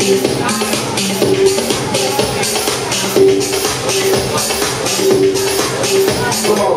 Come on.